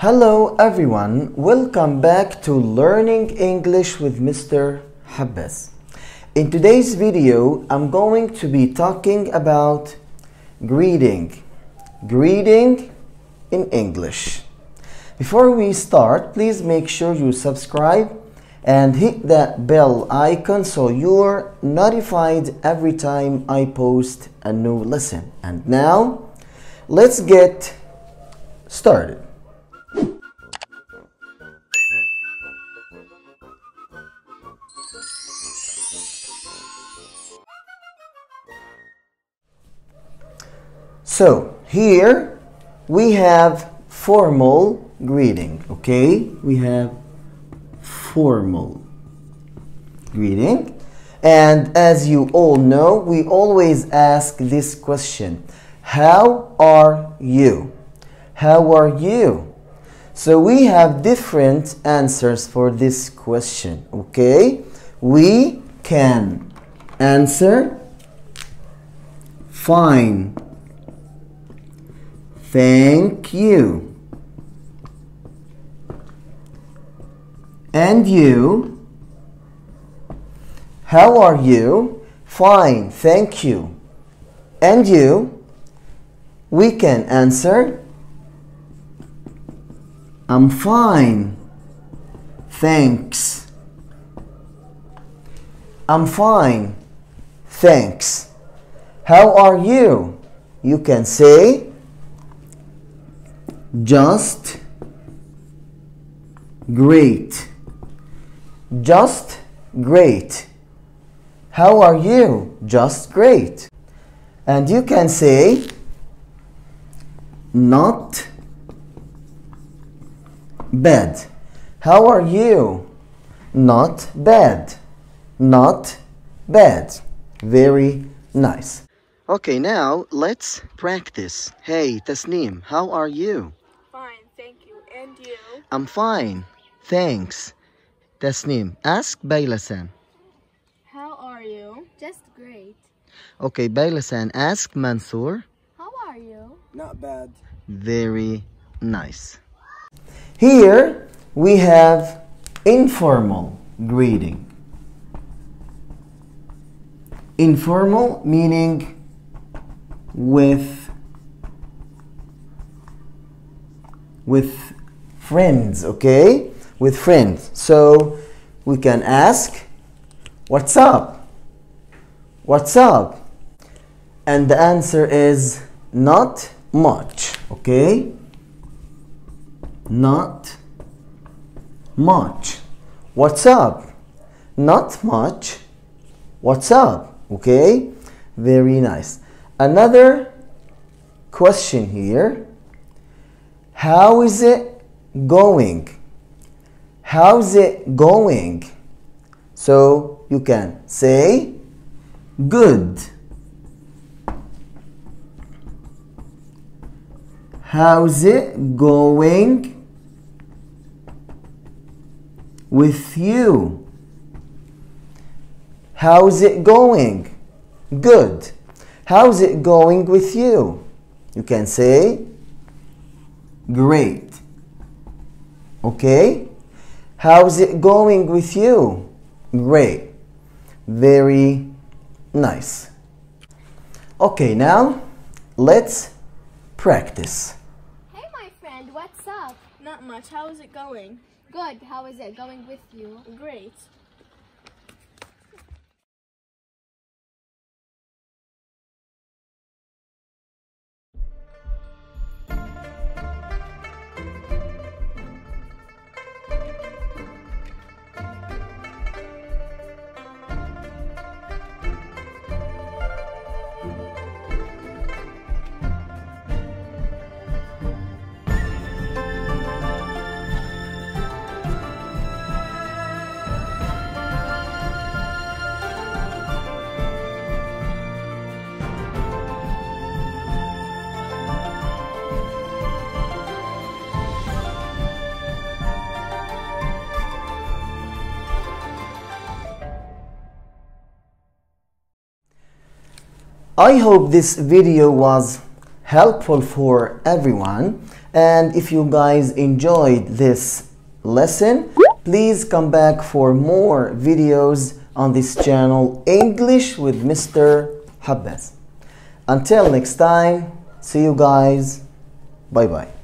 Hello everyone, welcome back to Learning English with Mr. Habbas. In today's video, I'm going to be talking about greeting. Greeting in English. Before we start, please make sure you subscribe and hit that bell icon so you're notified every time I post a new lesson. And now, let's get started. So here we have formal greeting, okay? We have formal greeting. And as you all know, we always ask this question How are you? How are you? So we have different answers for this question, okay? We can answer fine Thank you. And you? How are you? Fine, thank you. And you? We can answer I'm fine. Thanks. I'm fine. Thanks. How are you? You can say just great. Just great. How are you? Just great. And you can say not bad. How are you? Not bad. Not bad. Very nice. Okay now let's practice. Hey tasneem how are you. And you? I'm fine. Thanks. Tasneem, ask Baylasan. How are you? Just great. Okay, Baylasan, ask Mansoor. How are you? Not bad. Very nice. Here we have informal greeting. Informal meaning with with friends, okay? With friends. So we can ask, What's up? What's up? And the answer is not much, okay? Not much. What's up? Not much. What's up? Okay? Very nice. Another question here how is it going? How's it going? So you can say good. How's it going with you? How's it going? Good. How's it going with you? You can say Great. Okay? How's it going with you? Great. Very nice. Okay, now let's practice. Hey, my friend, what's up? Not much. How is it going? Good. How is it going with you? Great. I hope this video was helpful for everyone And if you guys enjoyed this lesson, please come back for more videos on this channel, English with Mr. Habbas. Until next time, see you guys. Bye bye.